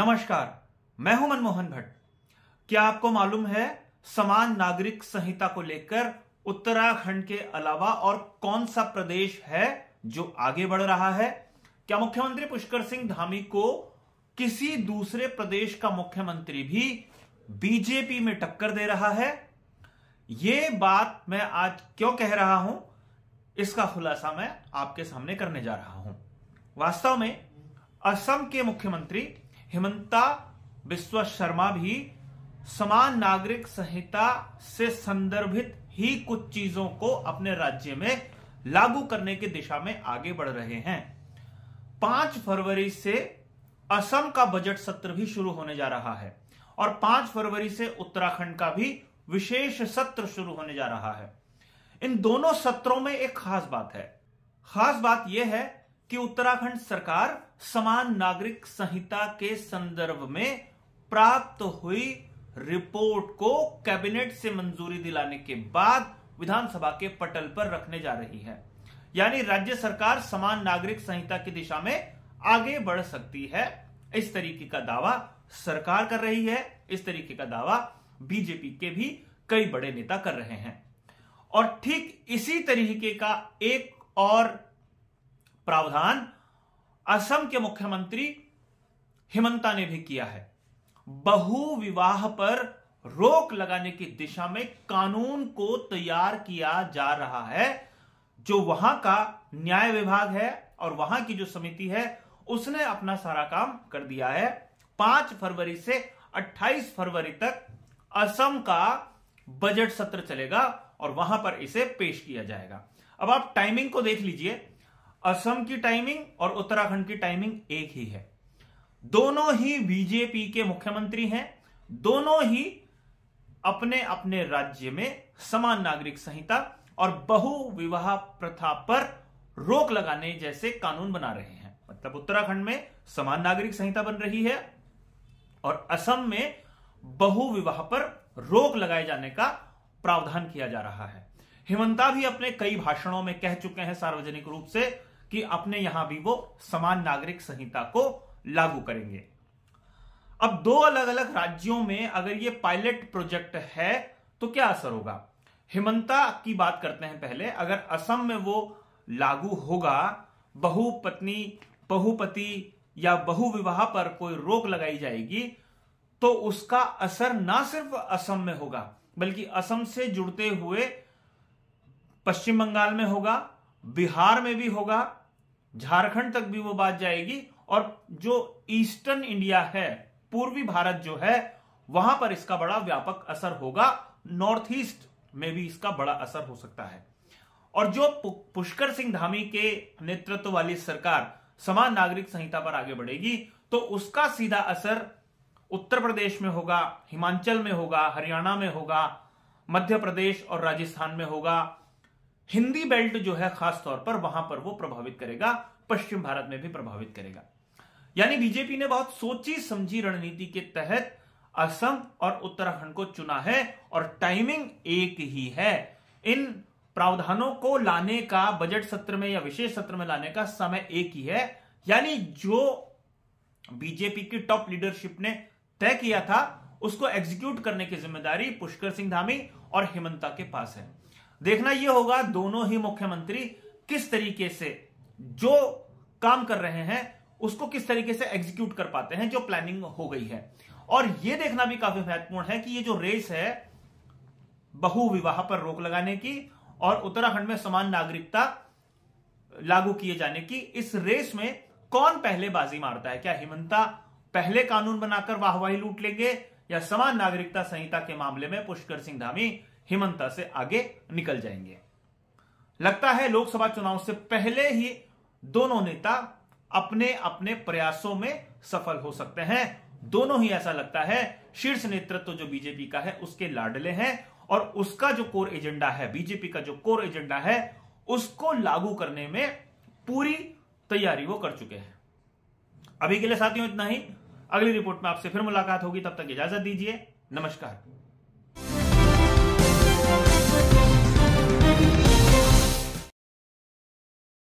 नमस्कार, मैं हूँ मनमोहन भट्ट। क्या आपको मालूम है समान नागरिक संहिता को लेकर उत्तराखंड के अलावा और कौन सा प्रदेश है जो आगे बढ़ रहा है? क्या मुख्यमंत्री पुष्कर सिंह धामी को किसी दूसरे प्रदेश का मुख्यमंत्री भी बीजेपी में टक्कर दे रहा है? यह बात मैं आज क्यों कह रहा हूँ? इसका खुलासा मैं आपके सामने करने जा रहा हूँ। वास्तव में असम के मुख्यमंत्री हिमंता बिस्वा शर्मा भी समान नागरिक संहिता से संदर्भित ही कुछ चीज़ों को अपने राज्य में लागू करने की दिशा में आगे बढ़ रहे हैं। पाँच फरवरी से असम का बजट सत्र भी शुरू होने जा रहा है और पाँच फरवरी से उत्तराखंड का भी विशेष सत्र शुरू होने जा रहा है। इन दोनों सत्रों में एक खास बात है। खास बात यह है कि उत्तराखंड सरकार समान नागरिक संहिता के संदर्भ में प्राप्त हुई रिपोर्ट को कैबिनेट से मंजूरी दिलाने के बाद विधानसभा के पटल पर रखने जा रही है। यानी राज्य सरकार समान नागरिक संहिता की दिशा में आगे बढ़ सकती है। इस तरीके का दावा सरकार कर रही है। इस तरीके का दावा बीजेपी के भी कई बड़े नेता कर रहे हैं। और ठीक इसी तरीके का एक और प्रावधान असम के मुख्यमंत्री हिमंता ने भी किया है। बहु विवाह पर रोक लगाने की दिशा में कानून को तैयार किया जा रहा है। जो वहाँ का न्याय विभाग है और वहाँ की जो समिति है, उसने अपना सारा काम कर दिया है। पाँच फरवरी से 28 फरवरी तक असम का बजट सत्र चलेगा और वहाँ पर इसे पेश किया जाएगा। अब आप टाइमिंग को देख लीजिए। असम की टाइमिंग और उत्तराखंड की टाइमिंग एक ही है। दोनों ही बीजेपी के मुख्यमंत्री हैं। दोनों ही अपने अपने राज्य में समान नागरिक संहिता और बहुविवाह प्रथा पर रोक लगाने जैसे कानून बना रहे हैं। मतलब उत्तराखंड में समान नागरिक संहिता बन रही है और असम में बहुविवाह पर रोक लगाए जाने का प्रावधान किया जा रहा है। हिमंता भी अपने कई भाषणों में कह चुके हैं सार्वजनिक रूप से। कि अपने यहाँ भी वो समान नागरिक संहिता को लागू करेंगे। अब दो अलग अलग राज्यों में अगर ये पायलट प्रोजेक्ट है तो क्या असर होगा? हिमंता की बात करते हैं पहले। अगर असम में वो लागू होगा, बहुपत्नी, बहुपति या बहुविवाह पर कोई रोक लगाई जाएगी तो उसका असर ना सिर्फ़ असम में होगा, बल्कि असम से जुड़ते हुए पश्चिम बंगाल में होगा, बिहार में भी होगा झारखंड तक भी वो बात जाएगी और जो ईस्टर्न इंडिया है, पूर्वी भारत जो है, वहाँ पर इसका बड़ा व्यापक असर होगा। नॉर्थ ईस्ट में भी इसका बड़ा असर हो सकता है। और जो पुष्कर सिंह धामी के नेतृत्व वाली सरकार समान नागरिक संहिता पर आगे बढ़ेगी तो उसका सीधा असर उत्तर प्रदेश में होगा, हिमाचल में होगा, हरियाणा में होगा, मध्य प्रदेश और राजस्थान में होगा। हिंदी बेल्ट जो है खास तौर पर वहाँ पर वो प्रभावित करेगा, पश्चिम भारत में भी प्रभावित करेगा। यानी बीजेपी ने बहुत सोची समझी रणनीति के तहत असम और उत्तराखंड को चुना है और टाइमिंग एक ही है। इन प्रावधानों को लाने का बजट सत्र में या विशेष सत्र में लाने का समय एक ही है। यानी जो बीजेपी की टॉप लीडरशिप ने तय किया था, उसको एग्जीक्यूट करने की ज़िम्मेदारी पुष्कर सिंह धामी और हिमंता के पास है। देखना यह होगा दोनों ही मुख्यमंत्री किस तरीके से जो काम कर रहे हैं, उसको किस तरीके से एग्जीक्यूट कर पाते हैं, जो प्लानिंग हो गई है। और यह देखना भी काफ़ी महत्वपूर्ण है कि ये जो रेस है, बहु विवाह पर रोक लगाने की और उत्तराखंड में समान नागरिकता लागू किए जाने की, इस रेस में कौन पहले बाजी मारता है? क्या हिमंता पहले कानून बनाकर वाहवाही लूट लेंगे या समान नागरिकता संहिता के मामले में पुष्कर सिंह धामी हिमंता से आगे निकल जाएँगे। लगता है लोकसभा चुनाव से पहले ही दोनों नेता अपने अपने प्रयासों में सफल हो सकते हैं। दोनों ही ऐसा लगता है। शीर्ष नेतृत्व तो जो बीजेपी का है, उसके लाडले हैं और उसका जो कोर एजेंडा है, बीजेपी का जो कोर एजेंडा है, उसको लागू करने में पूरी तैयारी वो कर चुके हैं। अभी के लिए साथियों इतना ही। अगली रिपोर्ट में आपसे फिर मुलाकात होगी। तब तक इजाज़त दीजिए। नमस्कार।